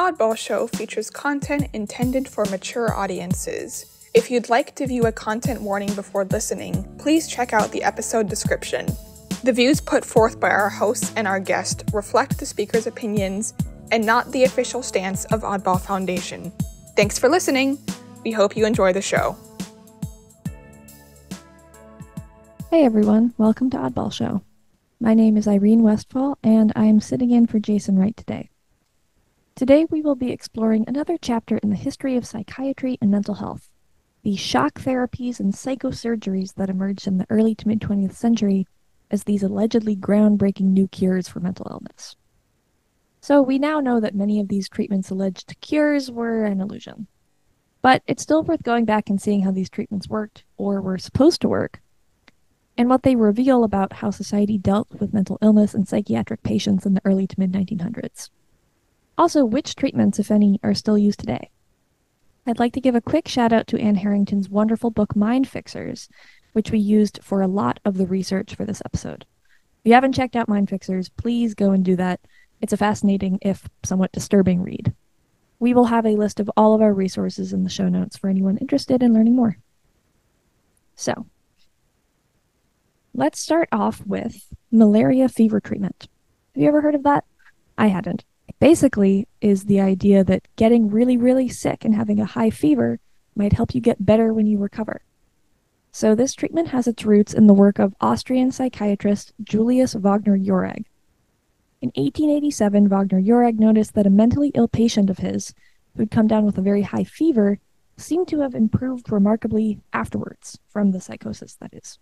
Oddball Show features content intended for mature audiences. If you'd like to view a content warning before listening, please check out the episode description. The views put forth by our hosts and our guest reflect the speaker's opinions and not the official stance of Oddball Foundation. Thanks for listening. We hope you enjoy the show. Hey everyone, welcome to Oddball Show. My name is Irene Westfall, and I am sitting in for Jason Wright today. Today we will be exploring another chapter in the history of psychiatry and mental health, the shock therapies and psychosurgeries that emerged in the early to mid 20th century as these allegedly groundbreaking new cures for mental illness. So we now know that many of these treatments' alleged cures were an illusion. But it's still worth going back and seeing how these treatments worked, or were supposed to work, and what they reveal about how society dealt with mental illness and psychiatric patients in the early to mid 1900s. Also, which treatments, if any, are still used today. I'd like to give a quick shout out to Anne Harrington's wonderful book Mind Fixers, which we used for a lot of the research for this episode. If you haven't checked out Mind Fixers, please go and do that. It's a fascinating, if somewhat disturbing, read. We will have a list of all of our resources in the show notes for anyone interested in learning more. So, let's start off with malaria fever treatment. Have you ever heard of that? I hadn't. Basically is the idea that getting really, really sick and having a high fever might help you get better when you recover. So, this treatment has its roots in the work of Austrian psychiatrist Julius Wagner Jauregg. In 1887, Wagner Jauregg noticed that a mentally ill patient of his, who had come down with a very high fever, seemed to have improved remarkably afterwards, from the psychosis, that is.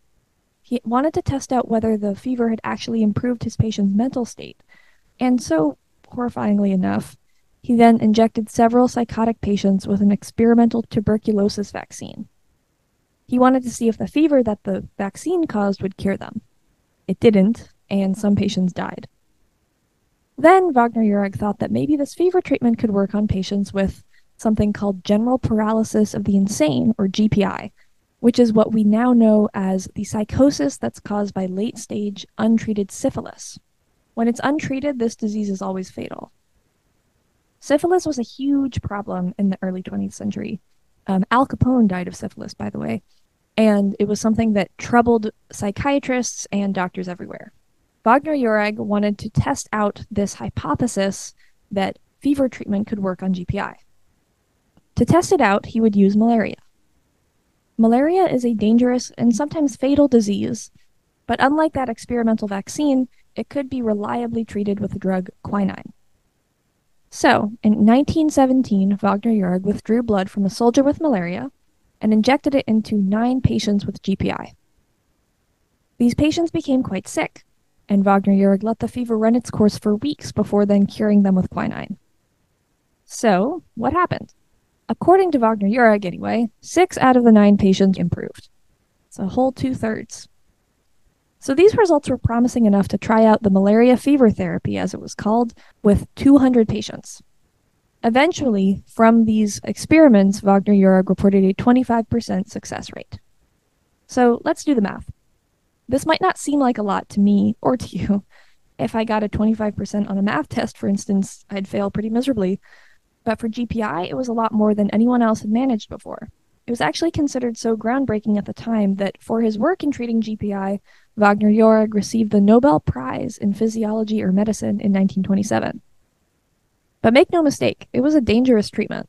He wanted to test out whether the fever had actually improved his patient's mental state, and so, horrifyingly enough, he then injected several psychotic patients with an experimental tuberculosis vaccine. He wanted to see if the fever that the vaccine caused would cure them. It didn't, and some patients died. Then Wagner Jauregg thought that maybe this fever treatment could work on patients with something called general paralysis of the insane, or GPI, which is what we now know as the psychosis that's caused by late stage untreated syphilis. When it's untreated, this disease is always fatal. Syphilis was a huge problem in the early 20th century. Um, Al Capone died of syphilis, by the way, and it was something that troubled psychiatrists and doctors everywhere. Wagner Jauregg wanted to test out this hypothesis that fever treatment could work on GPI. To test it out, he would use malaria. Malaria is a dangerous and sometimes fatal disease, but unlike that experimental vaccine, it could be reliably treated with the drug quinine. So, in 1917, Wagner Jauregg withdrew blood from a soldier with malaria and injected it into nine patients with GPI. These patients became quite sick, and Wagner Jauregg let the fever run its course for weeks before then curing them with quinine. So, what happened? According to Wagner Jauregg, anyway, six out of the nine patients improved. It's a whole two thirds. So these results were promising enough to try out the malaria fever therapy, as it was called, with 200 patients. Eventually, from these experiments, Wagner Jauregg reported a 25% success rate. So let's do the math. This might not seem like a lot to me or to you. If I got a 25% on a math test, for instance, I'd fail pretty miserably. But for GPI, it was a lot more than anyone else had managed before. It was actually considered so groundbreaking at the time that for his work in treating GPI, Wagner Jauregg received the Nobel Prize in Physiology or Medicine in 1927. But make no mistake, it was a dangerous treatment.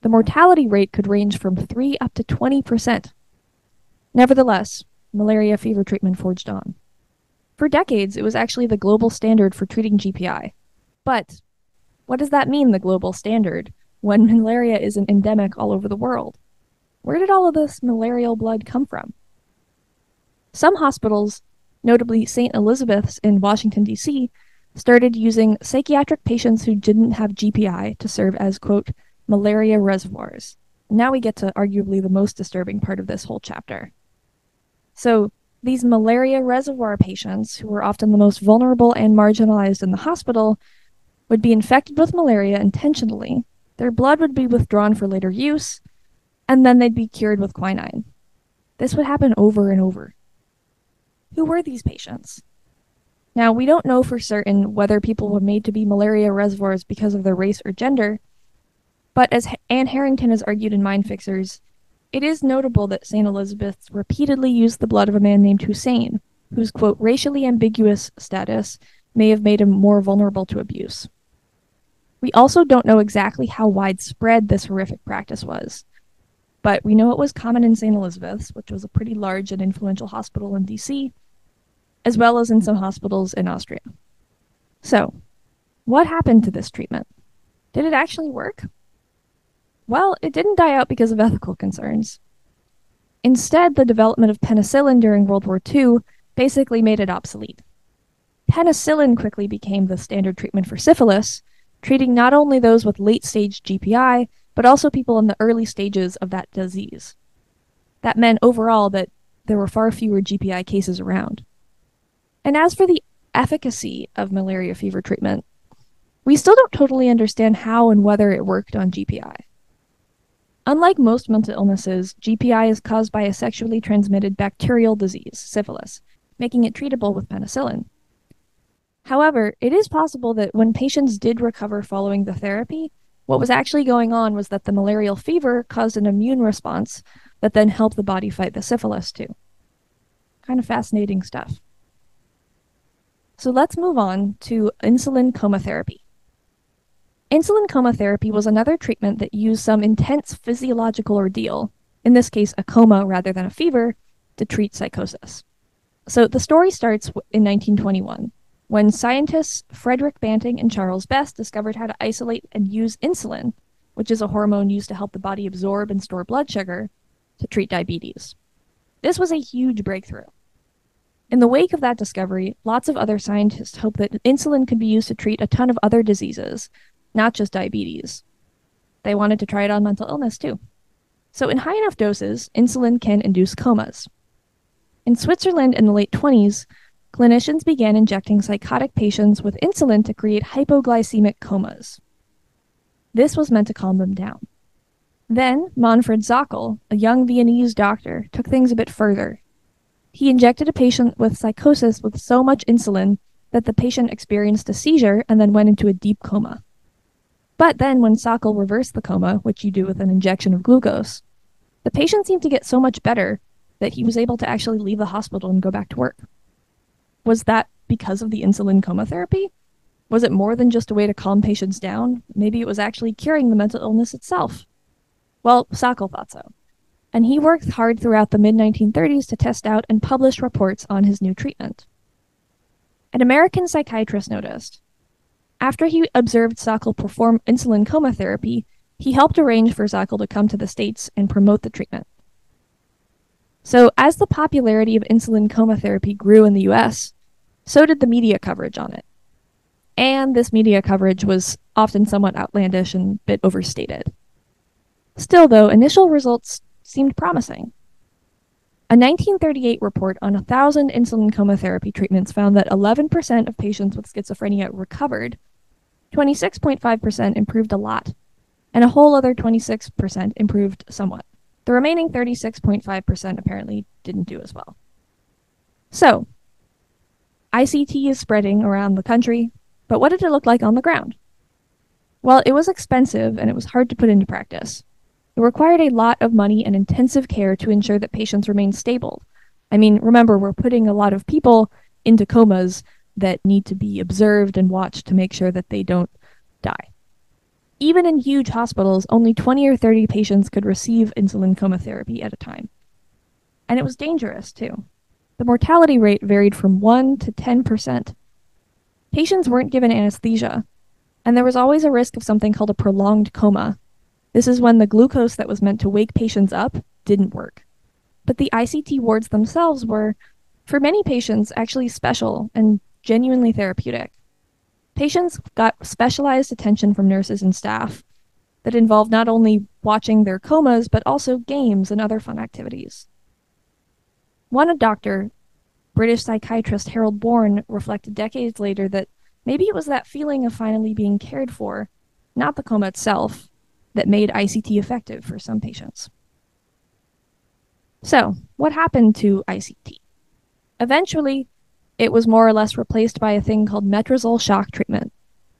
The mortality rate could range from 3 up to 20%. Nevertheless, malaria fever treatment forged on. For decades, it was actually the global standard for treating GPI. But what does that mean, the global standard, when malaria is an endemic all over the world? Where did all of this malarial blood come from? Some hospitals, notably St. Elizabeth's in Washington, D.C., started using psychiatric patients who didn't have GPI to serve as, quote, malaria reservoirs. Now we get to arguably the most disturbing part of this whole chapter. So, these malaria reservoir patients, who were often the most vulnerable and marginalized in the hospital, would be infected with malaria intentionally, their blood would be withdrawn for later use, and then they'd be cured with quinine. This would happen over and over. Who were these patients? Now, we don't know for certain whether people were made to be malaria reservoirs because of their race or gender, but as Anne Harrington has argued in Mind Fixers, it is notable that St. Elizabeth's repeatedly used the blood of a man named Hussein, whose, quote, racially ambiguous status may have made him more vulnerable to abuse. We also don't know exactly how widespread this horrific practice was, but we know it was common in St. Elizabeth's, which was a pretty large and influential hospital in DC, as well as in some hospitals in Austria. So, what happened to this treatment? Did it actually work? Well, it didn't die out because of ethical concerns. Instead, the development of penicillin during World War II basically made it obsolete. Penicillin quickly became the standard treatment for syphilis, treating not only those with late stage GPI, but also people in the early stages of that disease. That meant overall that there were far fewer GPI cases around. And as for the efficacy of malaria fever treatment, we still don't totally understand how and whether it worked on GPI. Unlike most mental illnesses, GPI is caused by a sexually transmitted bacterial disease, syphilis, making it treatable with penicillin. However, it is possible that when patients did recover following the therapy, what was actually going on was that the malarial fever caused an immune response that then helped the body fight the syphilis too. Kind of fascinating stuff. So let's move on to insulin coma therapy. Insulin coma therapy was another treatment that used some intense physiological ordeal, in this case a coma rather than a fever, to treat psychosis. So the story starts in 1921 when scientists Frederick Banting and Charles Best discovered how to isolate and use insulin, which is a hormone used to help the body absorb and store blood sugar, to treat diabetes. This was a huge breakthrough. In the wake of that discovery, lots of other scientists hoped that insulin could be used to treat a ton of other diseases, not just diabetes. They wanted to try it on mental illness too. So, in high enough doses, insulin can induce comas. In Switzerland in the late 20s, clinicians began injecting psychotic patients with insulin to create hypoglycemic comas. This was meant to calm them down. Then, Manfred Sakel, a young Viennese doctor, took things a bit further. He injected a patient with psychosis with so much insulin that the patient experienced a seizure and then went into a deep coma. But then, when Sakel reversed the coma, which you do with an injection of glucose, the patient seemed to get so much better that he was able to actually leave the hospital and go back to work. Was that because of the insulin coma therapy? Was it more than just a way to calm patients down? Maybe it was actually curing the mental illness itself. Well, Sakel thought so. And he worked hard throughout the mid 1930s to test out and publish reports on his new treatment. An American psychiatrist noticed after he observed Sakel perform insulin coma therapy, he helped arrange for Sakel to come to the States and promote the treatment. So, as the popularity of insulin coma therapy grew in the US, so did the media coverage on it. And this media coverage was often somewhat outlandish and a bit overstated. Still, though, initial results seemed promising. A 1938 report on 1,000 insulin coma therapy treatments found that 11% of patients with schizophrenia recovered 26.5% improved a lot, and a whole other 26% improved somewhat. The remaining 36.5% apparently didn't do as well. So, ICT is spreading around the country, but what did it look like on the ground? Well, it was expensive and it was hard to put into practice. It required a lot of money and intensive care to ensure that patients remained stable. I mean, remember, we're putting a lot of people into comas that need to be observed and watched to make sure that they don't die. Even in huge hospitals, only 20 or 30 patients could receive insulin coma therapy at a time. And it was dangerous, too. The mortality rate varied from 1 to 10%. Patients weren't given anesthesia, and there was always a risk of something called a prolonged coma. This is when the glucose that was meant to wake patients up didn't work. But the ICT wards themselves were, for many patients, actually special and genuinely therapeutic. Patients got specialized attention from nurses and staff that involved not only watching their comas, but also games and other fun activities. One doctor, British psychiatrist Harold Bourne, reflected decades later that maybe it was that feeling of finally being cared for, not the coma itself, that made ICT effective for some patients. So, what happened to ICT? Eventually, it was more or less replaced by a thing called metrazol shock treatment,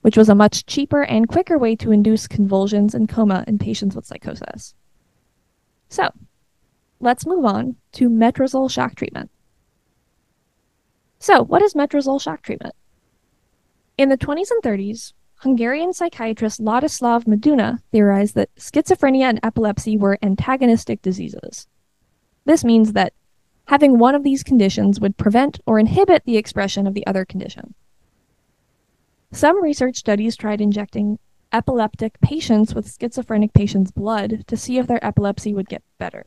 which was a much cheaper and quicker way to induce convulsions and coma in patients with psychosis. So, let's move on to metrazol shock treatment. So, what is metrazol shock treatment? In the 20s and 30s, Hungarian psychiatrist Ladislav Meduna theorized that schizophrenia and epilepsy were antagonistic diseases. This means that having one of these conditions would prevent or inhibit the expression of the other condition. Some research studies tried injecting epileptic patients with schizophrenic patients' blood to see if their epilepsy would get better.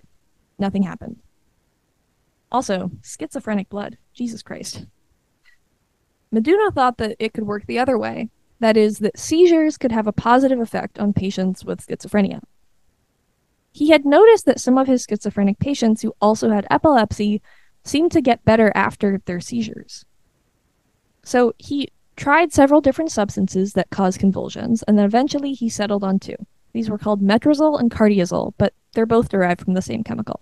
Nothing happened. Also, schizophrenic blood. Jesus Christ. Meduna thought that it could work the other way. That is, that seizures could have a positive effect on patients with schizophrenia. He had noticed that some of his schizophrenic patients who also had epilepsy seemed to get better after their seizures. So he tried several different substances that cause convulsions, and then eventually he settled on two. These were called metrazol and cardiazol, but they're both derived from the same chemical.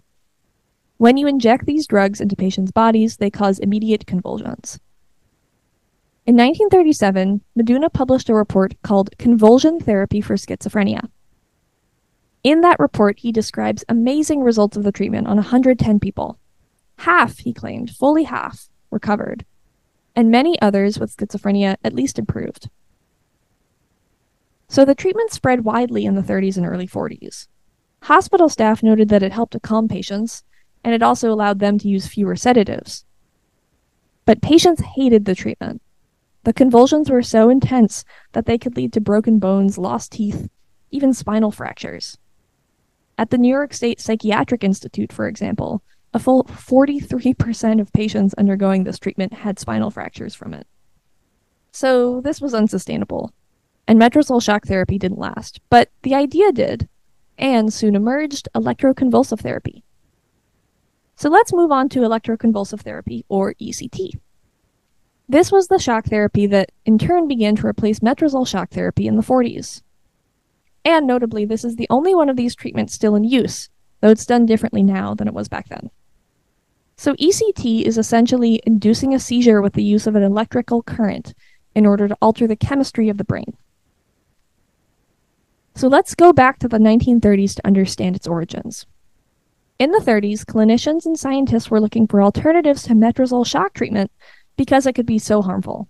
When you inject these drugs into patients' bodies, they cause immediate convulsions. In 1937, Meduna published a report called Convulsion Therapy for Schizophrenia. In that report, he describes amazing results of the treatment on 110 people. Half, he claimed, fully half, recovered, and many others with schizophrenia at least improved. So the treatment spread widely in the 30s and early 40s. Hospital staff noted that it helped to calm patients, and it also allowed them to use fewer sedatives. But patients hated the treatment. The convulsions were so intense that they could lead to broken bones, lost teeth, even spinal fractures. At the New York State Psychiatric Institute, for example, a full 43% of patients undergoing this treatment had spinal fractures from it. So this was unsustainable, and metrazol shock therapy didn't last, but the idea did, and soon emerged electroconvulsive therapy. So let's move on to electroconvulsive therapy, or ECT. This was the shock therapy that in turn began to replace metrazol shock therapy in the 40s. And notably, this is the only one of these treatments still in use, though it's done differently now than it was back then. So ECT is essentially inducing a seizure with the use of an electrical current in order to alter the chemistry of the brain. So let's go back to the 1930s to understand its origins. In the 30s, clinicians and scientists were looking for alternatives to metrazol shock treatment because it could be so harmful.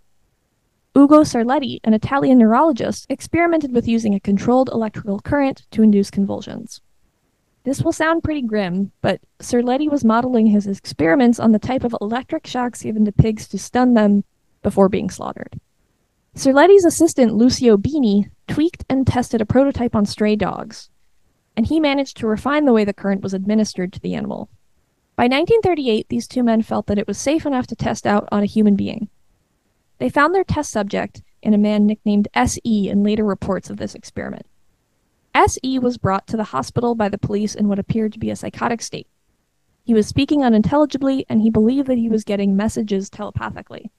Ugo Cerletti, an Italian neurologist, experimented with using a controlled electrical current to induce convulsions. This will sound pretty grim, but Cerletti was modeling his experiments on the type of electric shocks given to pigs to stun them before being slaughtered. Cerletti's assistant, Lucio Bini, tweaked and tested a prototype on stray dogs, and he managed to refine the way the current was administered to the animal. By 1938, these two men felt that it was safe enough to test out on a human being. They found their test subject in a man nicknamed S.E. in later reports of this experiment. S.E. was brought to the hospital by the police in what appeared to be a psychotic state. He was speaking unintelligibly, and he believed that he was getting messages telepathically.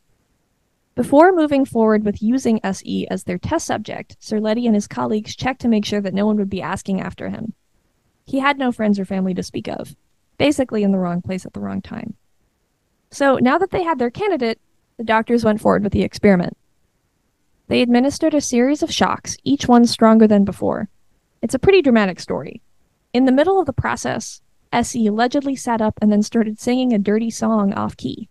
Before moving forward with using SE as their test subject, Cerletti and his colleagues checked to make sure that no one would be asking after him. He had no friends or family to speak of, basically in the wrong place at the wrong time. So now that they had their candidate, the doctors went forward with the experiment. They administered a series of shocks, each one stronger than before. It's a pretty dramatic story. In the middle of the process, SE allegedly sat up and then started singing a dirty song off key.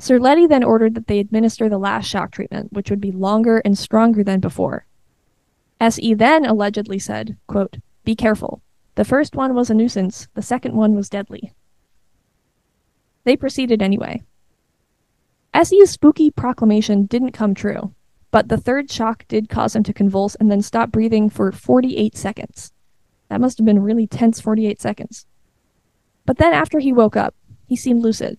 Cerletti then ordered that they administer the last shock treatment, which would be longer and stronger than before. SE then allegedly said, quote, Be careful. The first one was a nuisance, the second one was deadly. They proceeded anyway. S.E.'s spooky proclamation didn't come true, but the third shock did cause him to convulse and then stop breathing for 48 seconds. That must have been really tense 48 seconds. But then after he woke up, he seemed lucid.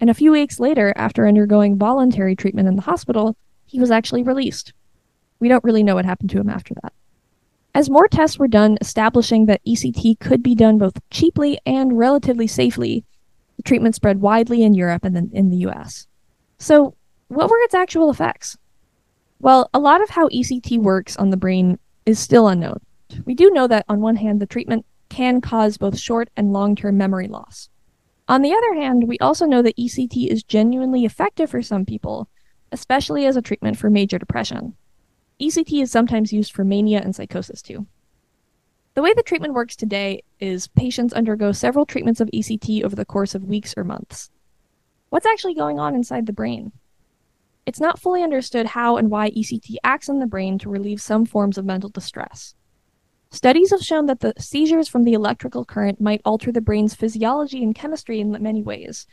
And a few weeks later, after undergoing voluntary treatment in the hospital, he was actually released. We don't really know what happened to him after that. As more tests were done establishing that ECT could be done both cheaply and relatively safely, the treatment spread widely in Europe and then in the US. So, what were its actual effects? Well, a lot of how ECT works on the brain is still unknown. We do know that, on one hand, the treatment can cause both short and long term memory loss. On the other hand, we also know that ECT is genuinely effective for some people, especially as a treatment for major depression. ECT is sometimes used for mania and psychosis too. The way the treatment works today is patients undergo several treatments of ECT over the course of weeks or months. What's actually going on inside the brain? It's not fully understood how and why ECT acts in the brain to relieve some forms of mental distress. Studies have shown that the seizures from the electrical current might alter the brain's physiology and chemistry in many ways,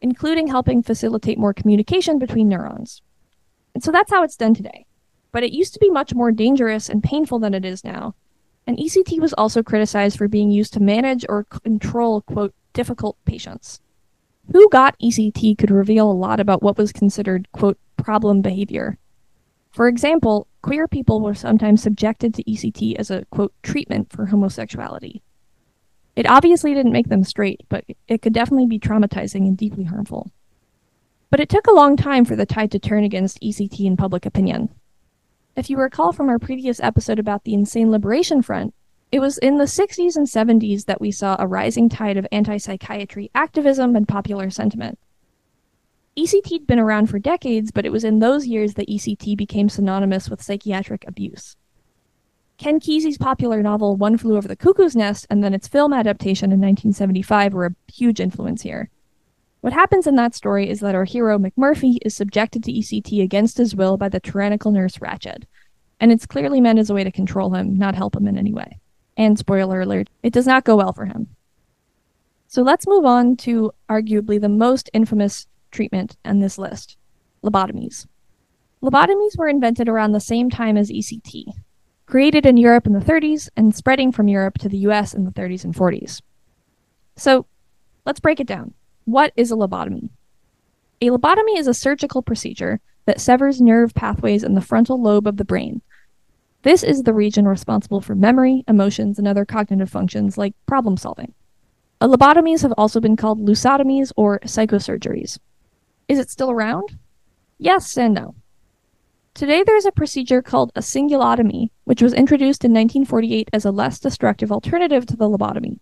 including helping facilitate more communication between neurons. And so that's how it's done today. But it used to be much more dangerous and painful than it is now. And ECT was also criticized for being used to manage or control, quote, difficult patients. Who got ECT could reveal a lot about what was considered, quote, problem behavior. For example, queer people were sometimes subjected to ECT as a, quote, treatment for homosexuality. It obviously didn't make them straight, but it could definitely be traumatizing and deeply harmful. But it took a long time for the tide to turn against ECT in public opinion. If you recall from our previous episode about the Insane Liberation Front, it was in the 60s and 70s that we saw a rising tide of anti psychiatry activism and popular sentiment. ECT had been around for decades, but it was in those years that ECT became synonymous with psychiatric abuse. Ken Kesey's popular novel One Flew Over the Cuckoo's Nest and then its film adaptation in 1975 were a huge influence here. What happens in that story is that our hero McMurphy is subjected to ECT against his will by the tyrannical nurse Ratched, and it's clearly meant as a way to control him, not help him in any way. And spoiler alert, it does not go well for him. So let's move on to arguably the most infamous treatment on this list lobotomies. Lobotomies were invented around the same time as ECT, created in Europe in the 30s and spreading from Europe to the US in the 30s and 40s. So let's break it down. What is a lobotomy? A lobotomy is a surgical procedure that severs nerve pathways in the frontal lobe of the brain. This is the region responsible for memory, emotions, and other cognitive functions like problem solving. A lobotomies have also been called leucotomies or psychosurgeries. Is it still around? Yes and no. Today, there is a procedure called a cingulotomy, which was introduced in 1948 as a less destructive alternative to the lobotomy.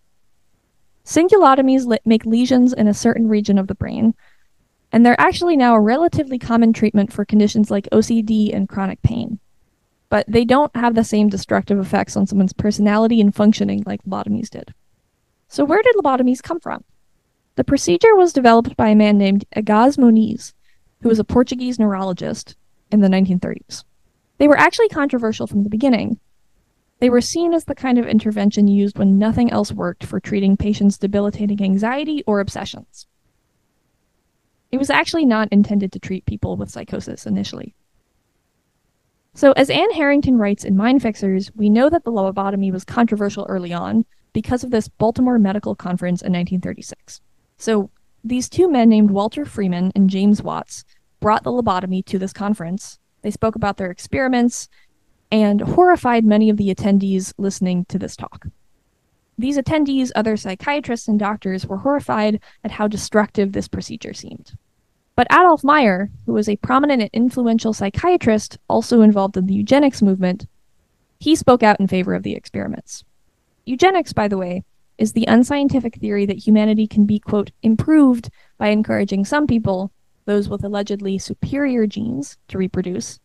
Cingulotomies make lesions in a certain region of the brain, and they're actually now a relatively common treatment for conditions like OCD and chronic pain. But they don't have the same destructive effects on someone's personality and functioning like lobotomies did. So, where did lobotomies come from? The procedure was developed by a man named Egas Moniz, who was a Portuguese neurologist in the 1930s. They were actually controversial from the beginning. They were seen as the kind of intervention used when nothing else worked for treating patients' debilitating anxiety or obsessions. It was actually not intended to treat people with psychosis initially. So, as Anne Harrington writes in Mind Fixers, we know that the lobotomy was controversial early on because of this Baltimore Medical Conference in 1936. So, these two men named Walter Freeman and James Watts brought the lobotomy to this conference. They spoke about their experiments and horrified many of the attendees listening to this talk. These attendees, other psychiatrists and doctors, were horrified at how destructive this procedure seemed. But Adolf Meyer, who was a prominent and influential psychiatrist also involved in the eugenics movement, he spoke out in favor of the experiments. Eugenics, by the way, is the unscientific theory that humanity can be, quote, improved by encouraging some people those with allegedly superior genes to reproduce,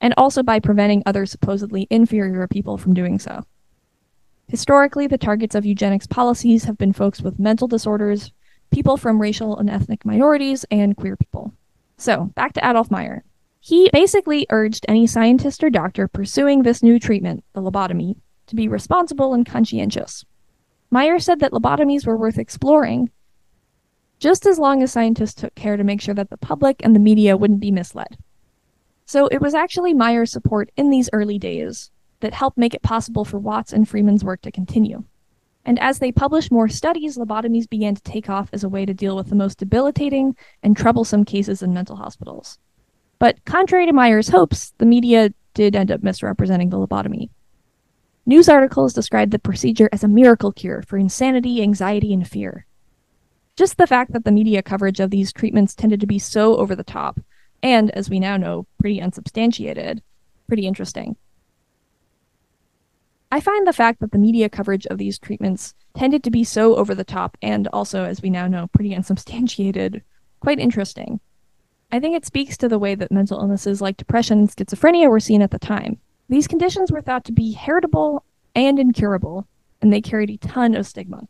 and also by preventing other supposedly inferior people from doing so. Historically, the targets of eugenics policies have been folks with mental disorders, people from racial and ethnic minorities, and queer people. So, back to Adolf Meyer. He basically urged any scientist or doctor pursuing this new treatment, the lobotomy, to be responsible and conscientious. Meyer said that lobotomies were worth exploring just as long as scientists took care to make sure that the public and the media wouldn't be misled. So it was actually Meyer's support in these early days that helped make it possible for Watts and Freeman's work to continue. And as they published more studies, lobotomies began to take off as a way to deal with the most debilitating and troublesome cases in mental hospitals. But contrary to Meyer's hopes, the media did end up misrepresenting the lobotomy. News articles described the procedure as a miracle cure for insanity, anxiety, and fear. Just the fact that the media coverage of these treatments tended to be so over the top, and as we now know, pretty unsubstantiated, pretty interesting. I find the fact that the media coverage of these treatments tended to be so over the top and also, as we now know, pretty unsubstantiated quite interesting. I think it speaks to the way that mental illnesses like depression and schizophrenia were seen at the time. These conditions were thought to be heritable and incurable, and they carried a ton of stigma.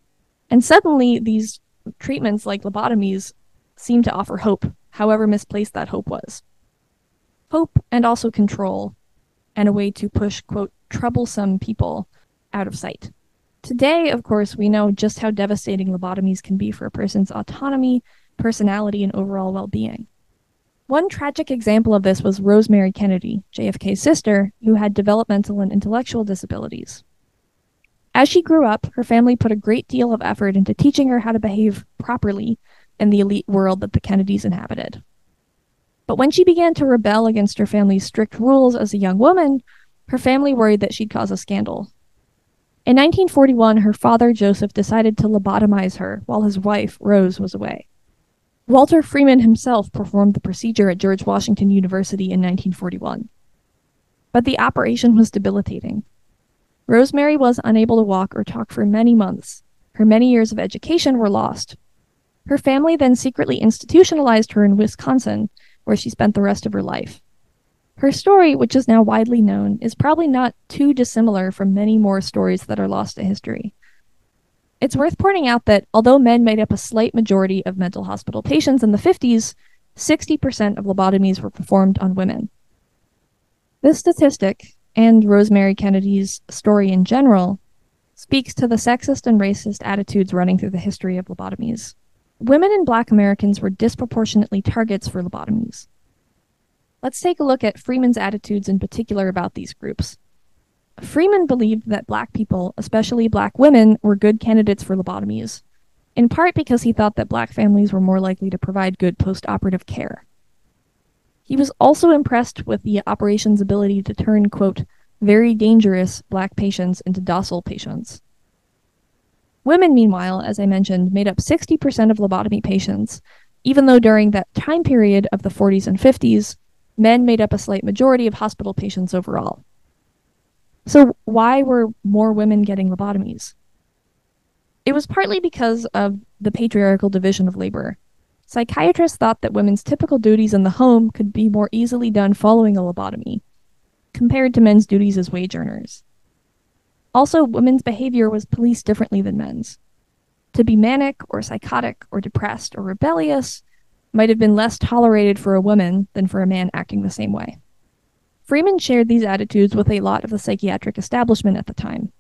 And suddenly, these treatments like lobotomies seemed to offer hope, however misplaced that hope was. Hope and also control, and a way to push, quote, troublesome people out of sight. Today, of course, we know just how devastating lobotomies can be for a person's autonomy personality, and overall well being. One tragic example of this was Rosemary Kennedy, JFK's sister, who had developmental and intellectual disabilities. As she grew up, her family put a great deal of effort into teaching her how to behave properly in the elite world that the Kennedys inhabited. But when she began to rebel against her family's strict rules as a young woman, her family worried that she'd cause a scandal. In 1941, her father, Joseph, decided to lobotomize her while his wife, Rose, was away. Walter Freeman himself performed the procedure at George Washington University in 1941. But the operation was debilitating. Rosemary was unable to walk or talk for many months. Her many years of education were lost. Her family then secretly institutionalized her in Wisconsin, where she spent the rest of her life. Her story, which is now widely known, is probably not too dissimilar from many more stories that are lost to history. It's worth pointing out that although men made up a slight majority of mental hospital patients in the 50s, 60% of lobotomies were performed on women. This statistic, and Rosemary Kennedy's story in general, speaks to the sexist and racist attitudes running through the history of lobotomies. Women and black Americans were disproportionately targets for lobotomies. Let's take a look at Freeman's attitudes in particular about these groups. Freeman believed that black people, especially black women, were good candidates for lobotomies, in part because he thought that black families were more likely to provide good post operative care. He was also impressed with the operation's ability to turn, quote, very dangerous black patients into docile patients. Women, meanwhile, as I mentioned, made up 60% of lobotomy patients, even though during that time period of the 40s and 50s, men made up a slight majority of hospital patients overall. So, why were more women getting lobotomies? It was partly because of the patriarchal division of labor. Psychiatrists thought that women's typical duties in the home could be more easily done following a lobotomy, compared to men's duties as wage earners. Also, women's behavior was policed differently than men's. To be manic or psychotic or depressed or rebellious might have been less tolerated for a woman than for a man acting the same way. Freeman shared these attitudes with a lot of the psychiatric establishment at the time.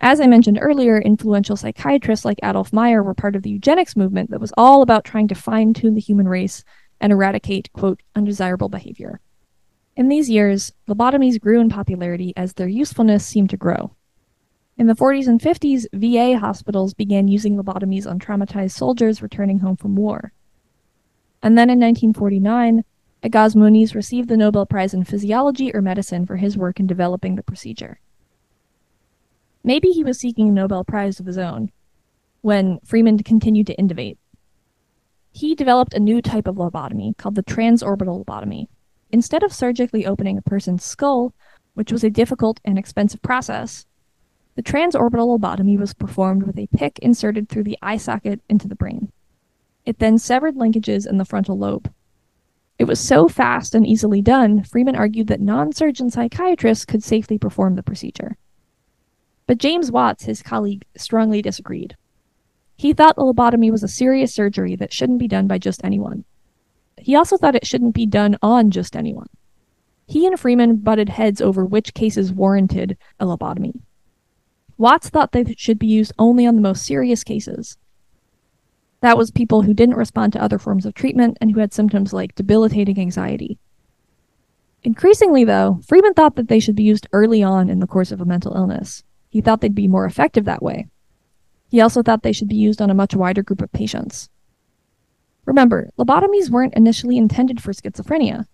As I mentioned earlier, influential psychiatrists like Adolf Meyer were part of the eugenics movement that was all about trying to fine tune the human race and eradicate, quote, undesirable behavior. In these years, lobotomies grew in popularity as their usefulness seemed to grow. In the 40s and 50s, VA hospitals began using lobotomies on traumatized soldiers returning home from war. And then in 1949, Egas received the Nobel Prize in Physiology or Medicine for his work in developing the procedure. Maybe he was seeking a Nobel Prize of his own when Freeman continued to innovate. He developed a new type of lobotomy called the transorbital lobotomy. Instead of surgically opening a person's skull, which was a difficult and expensive process, the transorbital lobotomy was performed with a pick inserted through the eye socket into the brain. It then severed linkages in the frontal lobe, it was so fast and easily done, Freeman argued that non surgeon psychiatrists could safely perform the procedure. But James Watts, his colleague, strongly disagreed. He thought the lobotomy was a serious surgery that shouldn't be done by just anyone. He also thought it shouldn't be done on just anyone. He and Freeman butted heads over which cases warranted a lobotomy. Watts thought they should be used only on the most serious cases, that was people who didn't respond to other forms of treatment and who had symptoms like debilitating anxiety. Increasingly, though, Freeman thought that they should be used early on in the course of a mental illness. He thought they'd be more effective that way. He also thought they should be used on a much wider group of patients. Remember, lobotomies weren't initially intended for schizophrenia.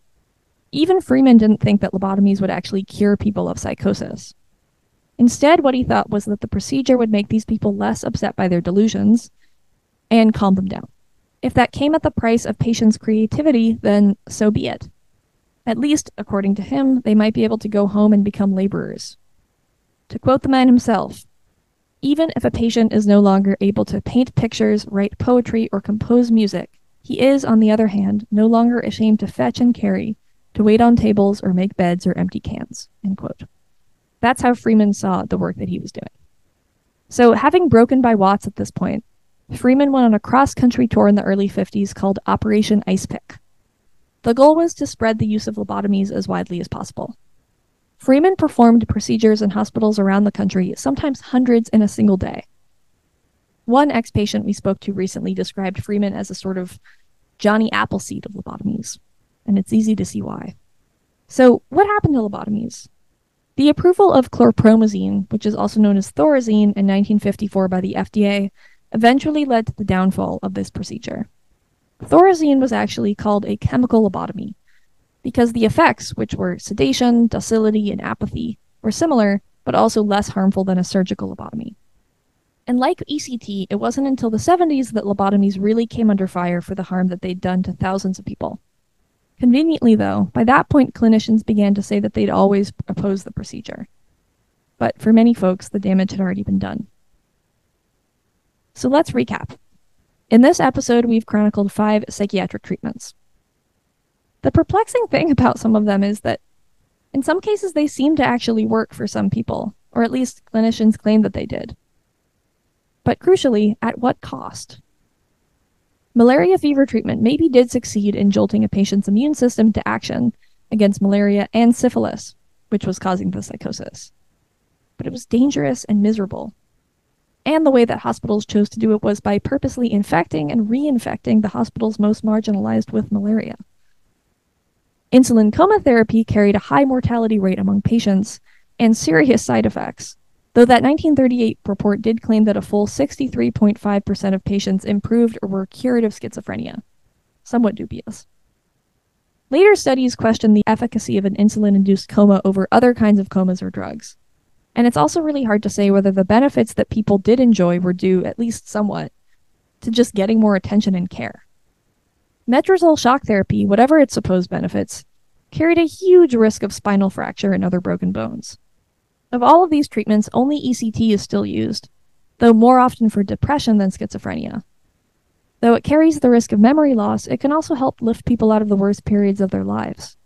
Even Freeman didn't think that lobotomies would actually cure people of psychosis. Instead, what he thought was that the procedure would make these people less upset by their delusions and calm them down. If that came at the price of patients' creativity, then so be it. At least, according to him, they might be able to go home and become laborers. To quote the man himself, even if a patient is no longer able to paint pictures, write poetry, or compose music, he is, on the other hand, no longer ashamed to fetch and carry, to wait on tables or make beds or empty cans. That's how Freeman saw the work that he was doing. So, having broken by Watts at this point, Freeman went on a cross country tour in the early 50s called Operation Ice Pick. The goal was to spread the use of lobotomies as widely as possible. Freeman performed procedures in hospitals around the country, sometimes hundreds in a single day. One ex patient we spoke to recently described Freeman as a sort of Johnny Appleseed of lobotomies, and it's easy to see why. So, what happened to lobotomies? The approval of chlorpromazine, which is also known as Thorazine, in 1954 by the FDA, eventually led to the downfall of this procedure. Thorazine was actually called a chemical lobotomy because the effects, which were sedation, docility, and apathy, were similar, but also less harmful than a surgical lobotomy. And like ECT, it wasn't until the 70s that lobotomies really came under fire for the harm that they'd done to thousands of people. Conveniently, though, by that point, clinicians began to say that they'd always opposed the procedure. But for many folks, the damage had already been done. So let's recap. In this episode, we've chronicled five psychiatric treatments. The perplexing thing about some of them is that in some cases they seem to actually work for some people, or at least clinicians claim that they did. But crucially, at what cost? Malaria fever treatment maybe did succeed in jolting a patient's immune system to action against malaria and syphilis, which was causing the psychosis. But it was dangerous and miserable. And the way that hospitals chose to do it was by purposely infecting and reinfecting the hospital's most marginalized with malaria. Insulin coma therapy carried a high mortality rate among patients and serious side effects, though that 1938 report did claim that a full 63.5% of patients improved or were cured of schizophrenia. Somewhat dubious. Later studies questioned the efficacy of an insulin induced coma over other kinds of comas or drugs. And it's also really hard to say whether the benefits that people did enjoy were due, at least somewhat, to just getting more attention and care. Metrazol shock therapy, whatever its supposed benefits, carried a huge risk of spinal fracture and other broken bones. Of all of these treatments, only ECT is still used, though more often for depression than schizophrenia. Though it carries the risk of memory loss, it can also help lift people out of the worst periods of their lives.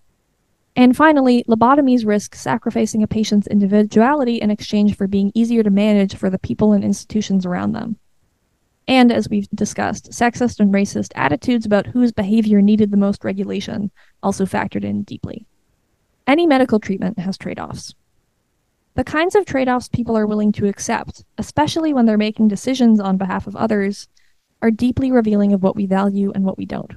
And finally, lobotomies risk sacrificing a patient's individuality in exchange for being easier to manage for the people and institutions around them. And as we've discussed, sexist and racist attitudes about whose behavior needed the most regulation also factored in deeply. Any medical treatment has trade offs. The kinds of trade offs people are willing to accept, especially when they're making decisions on behalf of others, are deeply revealing of what we value and what we don't.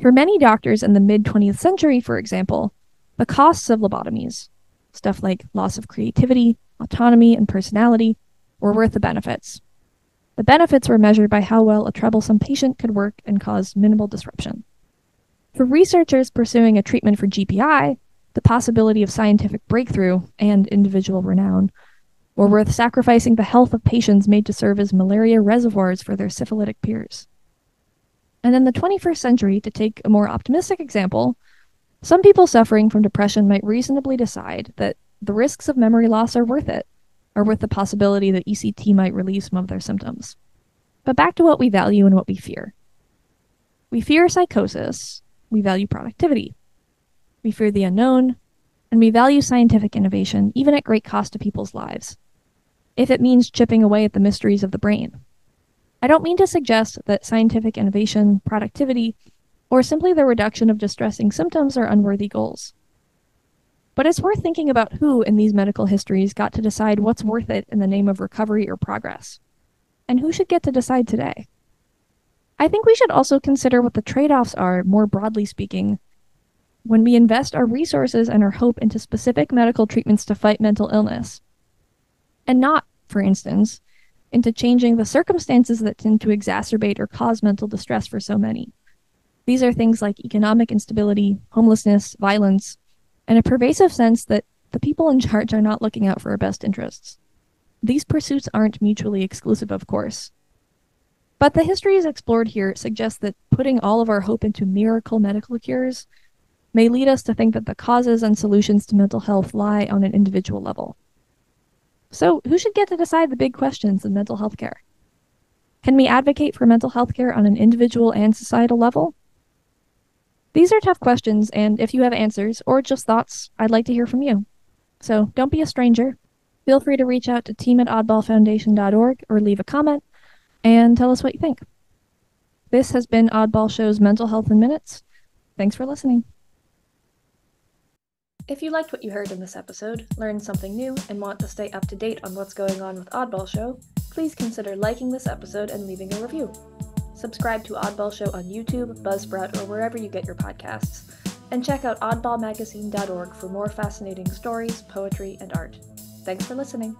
For many doctors in the mid 20th century, for example, the costs of lobotomies, stuff like loss of creativity, autonomy, and personality, were worth the benefits. The benefits were measured by how well a troublesome patient could work and cause minimal disruption. For researchers pursuing a treatment for GPI, the possibility of scientific breakthrough and individual renown were worth sacrificing the health of patients made to serve as malaria reservoirs for their syphilitic peers. And in the 21st century, to take a more optimistic example, some people suffering from depression might reasonably decide that the risks of memory loss are worth it, or worth the possibility that ECT might relieve some of their symptoms. But back to what we value and what we fear. We fear psychosis, we value productivity. We fear the unknown, and we value scientific innovation, even at great cost to people's lives, if it means chipping away at the mysteries of the brain. I don't mean to suggest that scientific innovation, productivity, or simply the reduction of distressing symptoms are unworthy goals. But it's worth thinking about who in these medical histories got to decide what's worth it in the name of recovery or progress, and who should get to decide today. I think we should also consider what the trade offs are, more broadly speaking, when we invest our resources and our hope into specific medical treatments to fight mental illness. And not, for instance, into changing the circumstances that tend to exacerbate or cause mental distress for so many. These are things like economic instability, homelessness, violence, and a pervasive sense that the people in charge are not looking out for our best interests. These pursuits aren't mutually exclusive, of course. But the histories explored here suggest that putting all of our hope into miracle medical cures may lead us to think that the causes and solutions to mental health lie on an individual level. So, who should get to decide the big questions in mental health care? Can we advocate for mental health care on an individual and societal level? These are tough questions, and if you have answers or just thoughts, I'd like to hear from you. So don't be a stranger. Feel free to reach out to team at oddballfoundation.org or leave a comment and tell us what you think. This has been Oddball Show's Mental Health in Minutes. Thanks for listening. If you liked what you heard in this episode, learned something new, and want to stay up to date on what's going on with Oddball Show, please consider liking this episode and leaving a review. Subscribe to Oddball Show on YouTube, Buzzsprout, or wherever you get your podcasts. And check out oddballmagazine.org for more fascinating stories, poetry, and art. Thanks for listening.